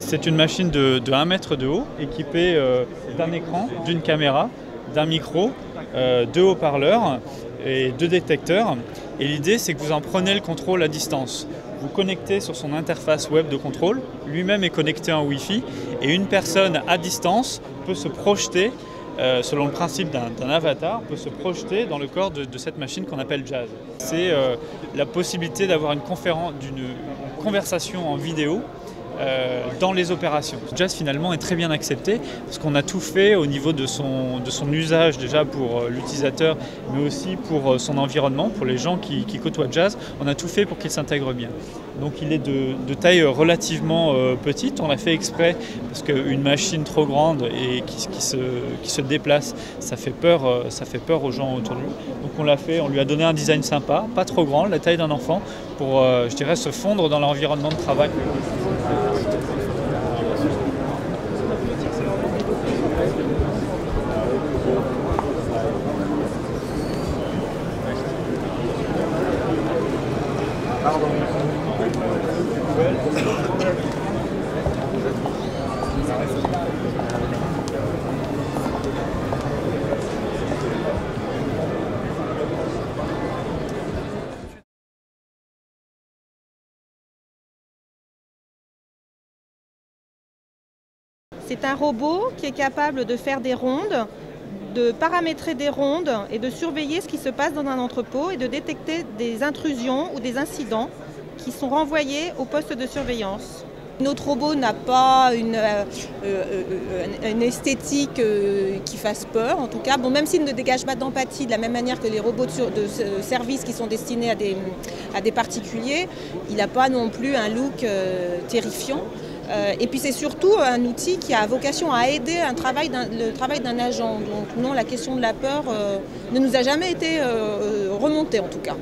C'est une machine de, 1 mètre de haut, équipée euh, d'un écran, d'une caméra, d'un micro, euh, deux haut-parleurs et deux détecteurs. Et l'idée, c'est que vous en prenez le contrôle à distance. Vous connectez sur son interface web de contrôle, lui-même est connecté en Wi-Fi, et une personne à distance peut se projeter euh, selon le principe d'un avatar, peut se projeter dans le corps de, cette machine qu'on appelle Jazz. C'est la possibilité d'avoir une, une conversation en vidéo euh, dans les opérations. Jazz finalement est très bien accepté parce qu'on a tout fait au niveau de son, de son usage déjà pour euh, l'utilisateur mais aussi pour euh, son environnement, pour les gens qui, côtoient Jazz. On a tout fait pour qu'il s'intègre bien. Donc il est de, taille relativement petite, on l'a fait exprès parce qu'une machine trop grande et qui, se, qui, se, déplace, ça fait, peur, ça fait peur aux gens autour de lui. Donc on l'a fait, on lui a donné un design sympa, pas trop grand, la taille d'un enfant, pour je dirais se fondre dans l'environnement de travail. C'est un robot qui est capable de faire des rondes, de paramétrer des rondes et de surveiller ce qui se passe dans un entrepôt et de détecter des intrusions ou des incidents qui sont renvoyés au poste de surveillance. Notre robot n'a pas une, euh, euh, esthétique euh, qui fasse peur, en tout cas. Bon, même s'il ne dégage pas d'empathie de la même manière que les robots de, service qui sont destinés à des, particuliers, il n'a pas non plus un look terrifiant. et puis c'est surtout un outil qui a vocation à aider le travail d'un agent. Donc non, la question de la peur ne nous a jamais été remontée en tout cas.